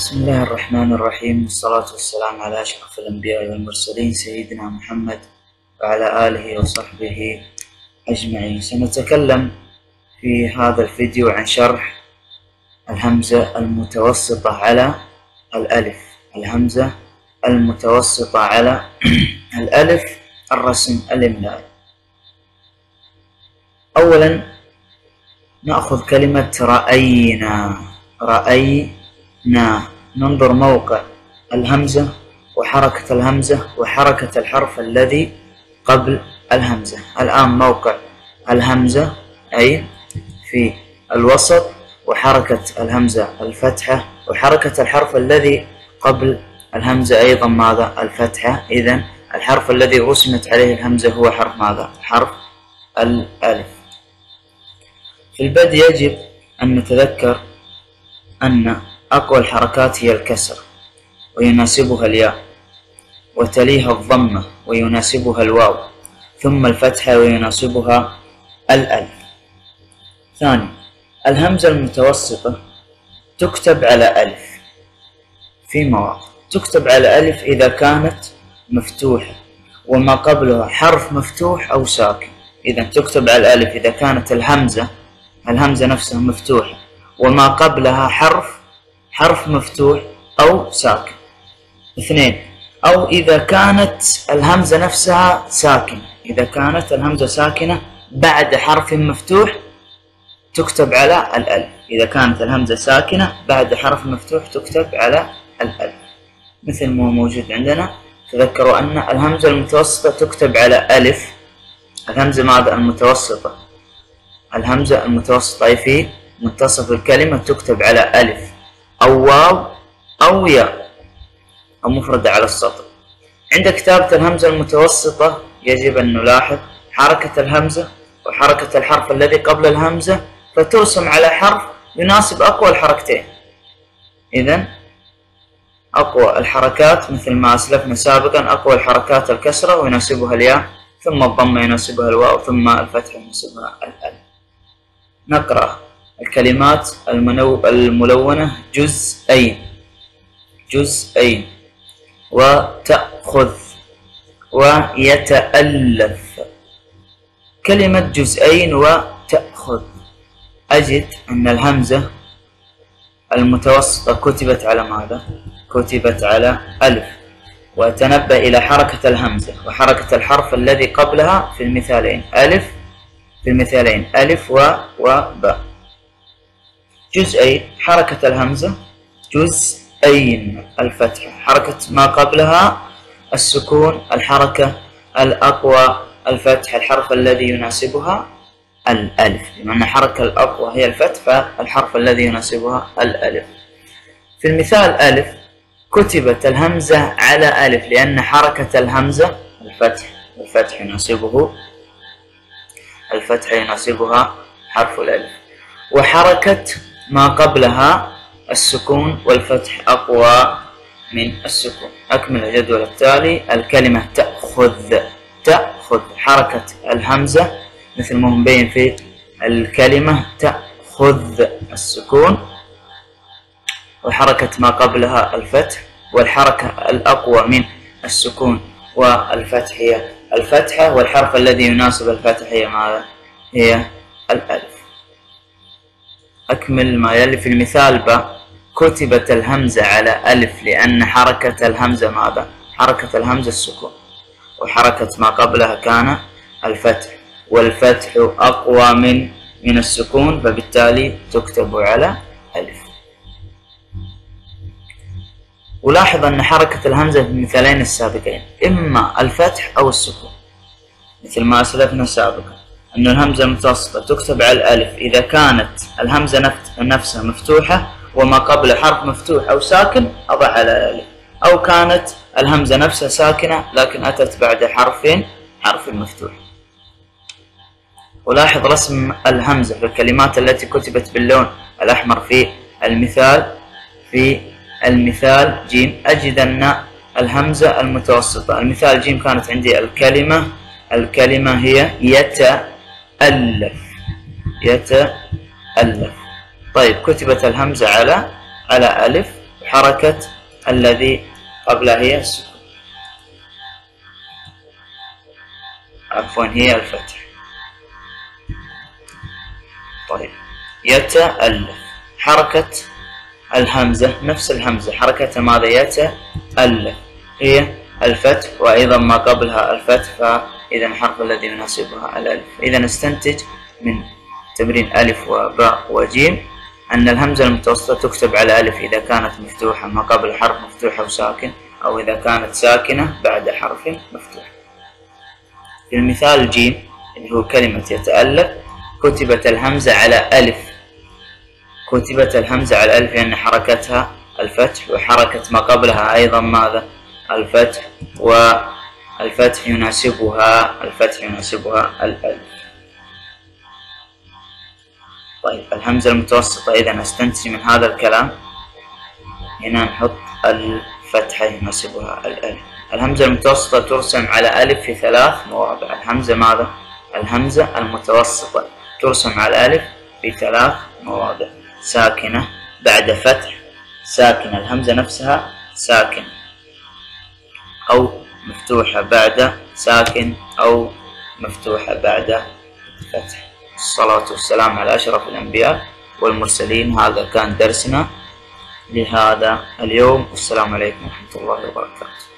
بسم الله الرحمن الرحيم. والصلاة والسلام على أشرف الأنبياء والمرسلين سيدنا محمد وعلى آله وصحبه أجمعين. سنتكلم في هذا الفيديو عن شرح الهمزة المتوسطة على الألف. الهمزة المتوسطة على الألف الرسم الإملائي أولا نأخذ كلمة رأينا. رأينا. ننظر موقع الهمزة وحركة الهمزة وحركة الحرف الذي قبل الهمزة. الآن موقع الهمزة أي في الوسط وحركة الهمزة الفتحة وحركة الحرف الذي قبل الهمزة أيضا ماذا؟ الفتحة. إذا الحرف الذي رسمت عليه الهمزة هو حرف ماذا؟ حرف الألف. في البدء يجب أن نتذكر أن أقوى الحركات هي الكسر ويناسبها الياء وتليها الضمة ويناسبها الواو ثم الفتحة ويناسبها الألف. ثاني الهمزة المتوسطة تكتب على ألف. في مواقع تكتب على ألف إذا كانت مفتوحة وما قبلها حرف مفتوح أو ساكن. إذا تكتب على الألف إذا كانت الهمزة الهمزة نفسها مفتوحة وما قبلها حرف حرف مفتوح أو ساكن. اثنين أو إذا كانت الهمزة نفسها ساكنة إذا كانت الهمزة ساكنة بعد حرف مفتوح تكتب على الألف. إذا كانت الهمزة ساكنة بعد حرف مفتوح تكتب على الألف. مثل ما هو موجود عندنا تذكروا أن الهمزة المتوسطة تكتب على ألف. الهمزة ماذا؟ المتوسطة. الهمزة المتوسطة أي في منتصف الكلمة تكتب على ألف. أو واو أو ياء أو مفردة على السطر. عند كتابة الهمزة المتوسطة يجب أن نلاحظ حركة الهمزة وحركة الحرف الذي قبل الهمزة فترسم على حرف يناسب أقوى الحركتين. إذا أقوى الحركات مثل ما أسلفنا سابقا أقوى الحركات الكسرة ويناسبها الياء ثم الضمة يناسبها الواو ثم الفتح يناسبها الألف. نقرأ. الكلمات المنو... الملونة جزئين جزئين وتأخذ. ويتألف. كلمة جزئين وتأخذ. أجد أن الهمزة المتوسطة كتبت على ماذا؟ كتبت على ألف. وتنبه إلى حركة الهمزة وحركة الحرف الذي قبلها في المثالين. ألف في المثالين. ألف و وباء جزئين حركة الهمزة. جزئين الفتحة حركة ما قبلها السكون الحركة الأقوى الفتح. الحرف الذي يناسبها الألف. بما أن الحركة الأقوى هي الفتح فالحرف الذي يناسبها الألف. في المثال ألف كتبت الهمزة على ألف لأن حركة الهمزة الفتح الفتح يناسبه الفتح يناسبها حرف الألف. وحركة ما قبلها السكون والفتح أقوى من السكون. أكمل الجدول التالي. الكلمة تأخذ تأخذ. حركة الهمزة مثل ما مبين في الكلمة تأخذ السكون. وحركة ما قبلها الفتح. والحركة الأقوى من السكون والفتح هي الفتحة. والحرف الذي يناسب الفتح هي ماذا؟ هي الألف. أكمل ما يلي في المثال ب كتبت الهمزة على ألف لأن حركة الهمزة ماذا؟ حركة الهمزة السكون وحركة ما قبلها كان الفتح والفتح أقوى من من السكون فبالتالي تكتب على ألف ولاحظ أن حركة الهمزة في المثالين السابقين إما الفتح أو السكون مثل ما أسلفنا سابقا أن الهمزة المتوسطة تكتب على الألف. إذا كانت الهمزة نفسها مفتوحة وما قبل حرف مفتوح أو ساكن أضع على الألف. أو كانت الهمزة نفسها ساكنة لكن أتت بعد حرفين حرف مفتوح. ولاحظ رسم الهمزة في الكلمات التي كتبت باللون الأحمر في المثال في المثال جيم. أجد أن الهمزة المتوسطة. المثال جيم كانت عندي الكلمة الكلمة هي يتألف يتألف. طيب كتبت الهمزة على على ألف. حركة الذي قبلها هي السكون عفوا هي الفتح. طيب يتألف. حركة الهمزة نفس الهمزة. حركتها ماذا؟ يتألف. هي الفتح وأيضا ما قبلها الفتح فإذا الحرف الذي يناسبها الألف. إذا نستنتج من تمرين ألف وباء وجيم أن الهمزة المتوسطة تكتب على ألف إذا كانت مفتوحة ما قبل حرف مفتوح أو ساكن أو إذا كانت ساكنة بعد حرف مفتوح. في المثال جيم اللي هو كلمة يتألف كتبت الهمزة على ألف. كتبت الهمزة على ألف لأن حركتها الفتح وحركة ما قبلها أيضا ماذا؟ الفتح والفتح يناسبها الفتح يناسبها الألف. طيب الهمزة المتوسطة إذا نستنتج من هذا الكلام هنا نحط الفتحة يناسبها الألف. الهمزة المتوسطة ترسم على ألف في ثلاث مواضع. الهمزة ماذا؟ الهمزة المتوسطة ترسم على ألف في ثلاث مواضع. ساكنة بعد فتح. ساكنة الهمزة نفسها ساكنة. أو مفتوحة بعد ساكن أو مفتوحة بعد فتح. الصلاة والسلام على أشرف الأنبياء والمرسلين. هذا كان درسنا لهذا اليوم. والسلام عليكم ورحمة الله وبركاته.